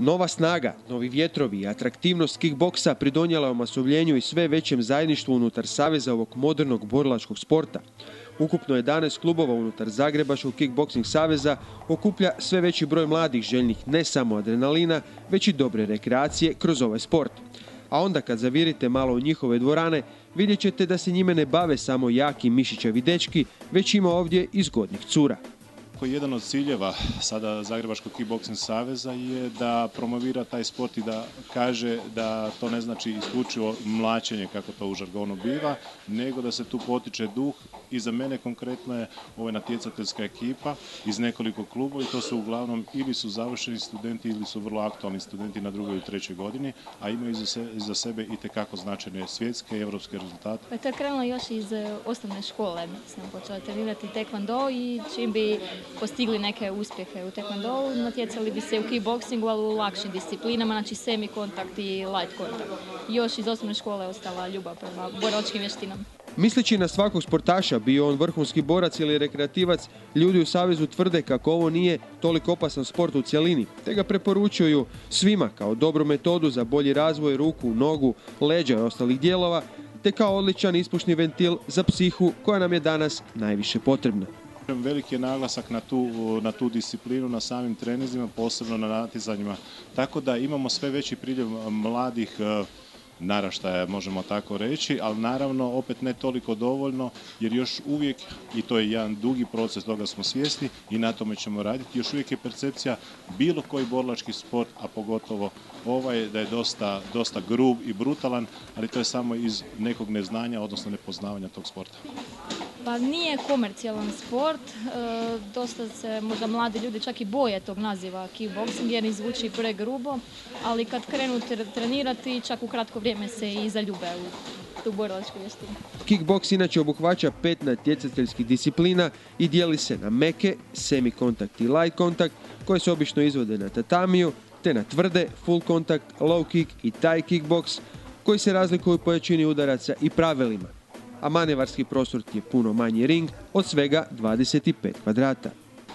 Nova snaga, novi vjetrovi i atraktivnost kickboksa pridonijela omasovljenju i sve većem zajedništvu unutar saveza ovog modernog borilačkog sporta. Ukupno 11 klubova unutar Zagrebaškog kickboksing saveza okuplja sve veći broj mladih željnih ne samo adrenalina, već i dobre rekreacije kroz ovaj sport. A onda kad zavirite malo u njihove dvorane, vidjet ćete da se njime ne bave samo jaki mišićevi dečki, već ima ovdje i cura koji jedan od ciljeva sada Zagrebačkog kickboxing saveza je da promovira taj sport i da kaže da to ne znači isključivo mlačenje kako to u žargonu biva, nego da se tu potiče duh i za mene konkretno je ovo natjecateljska ekipa iz nekoliko klubova i to su uglavnom ili su završeni studenti ili su vrlo aktualni studenti na drugoj i trećoj godini, a imaju iza, sebe i tekako značajne svjetske i europske rezultate. Pa to je krenulo još iz e, osnovne škole, sam počela trenirati taekwondo i čim bi postigli neke uspjehe u taekwondovu, natjecali bi se u kickboxingu, ali u lakšim disciplinama, znači semi kontakt i light kontakt. Još iz osnovne škole je ostala ljubav prema boročkim vještinama. Misleći na svakog sportaša, bio on vrhunski borac ili rekreativac, ljudi u Savezu tvrde kako ovo nije toliko opasan sport u cjelini, te ga preporučuju svima kao dobru metodu za bolji razvoj ruku, nogu, leđa i ostalih dijelova, te kao odličan ispušni ventil za psihu koja nam je danas najviše potrebna. Veliki naglasak na tu, na tu disciplinu, na samim trenizima, posebno na natjezanjima. Tako da imamo sve veći priljev mladih e, naraštaja, možemo tako reći, ali naravno opet ne toliko dovoljno, jer još uvijek, i to je jedan dugi proces, toga smo svjesni i na tome ćemo raditi, još uvijek je percepcija bilo koji borlački sport, a pogotovo ovaj, da je dosta, dosta grub i brutalan, ali to je samo iz nekog neznanja, odnosno nepoznavanja tog sporta. Pa nije komercijalan sport, e, dosta se možda mladi ljudi čak i boje tog naziva kickboxing jer izvuči pregrubo, ali kad krenu trenirati čak u kratko vrijeme se i zaljube u tu borilačku vještinu. Kickbox inače obuhvaća pet natjecateljskih disciplina i dijeli se na meke, semi-kontakt i light kontakt koje se obično izvode na tatamiju, te na tvrde, full kontakt, low kick i taj kickbox koji se razlikuju po jačini udaraca i pravilima a manevarski prostor je puno manji ring od svega 25 kvadrata.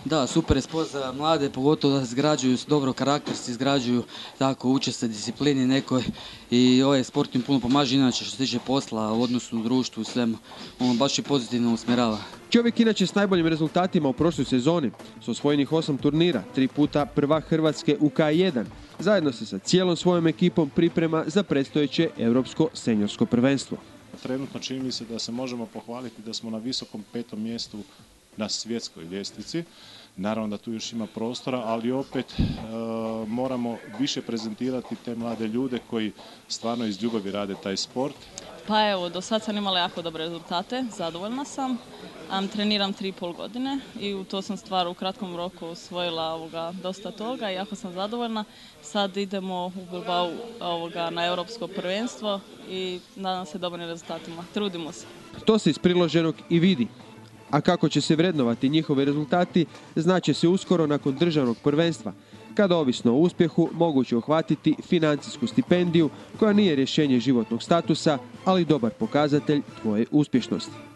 Da, super je sport za mlade, pogotovo da izgrađuju dobro karakter, se izgrađuju tako, uče se disciplini nekoj i ovaj sport im puno pomaže inače što se tiče posla, u odnosu u društvu i svemu. On baš i pozitivno usmjerava. Čovjek inače s najboljim rezultatima u prošloj sezoni, s osvojenih osam turnira, tri puta prva Hrvatske u K1, zajedno se sa cijelom svojom ekipom priprema za predstojeće europsko senjorsko prvenstvo. Trenutno čini mi se da se možemo pohvaliti da smo na visokom petom mjestu na svjetskoj ljestvici. Naravno da tu još ima prostora, ali opet e, moramo više prezentirati te mlade ljude koji stvarno iz ljubavi rade taj sport. Pa evo, do sad sam imala jako dobre rezultate, zadovoljna sam. Um, treniram tri pol godine i u to sam stvar u kratkom roku osvojila ovoga, dosta toga i jako sam zadovoljna. Sad idemo u Bilbao ovoga, na europsko prvenstvo i nadam se dobrim rezultatima. Trudimo se. To se iz priloženog i vidi. A kako će se vrednovati njihovi rezultati, znaće se uskoro nakon državnog prvenstva, kada ovisno o uspjehu moguće uhvatiti financijsku stipendiju koja nije rješenje životnog statusa, ali dobar pokazatelj tvoje uspješnosti.